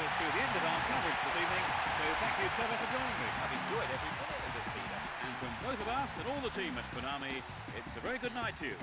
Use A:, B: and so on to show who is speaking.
A: us to the end of our coverage this evening. So thank you, Trevor, for joining me.
B: I've enjoyed every minute of it, Peter.
A: And from both of us and all the team at Konami, it's a very good night to you.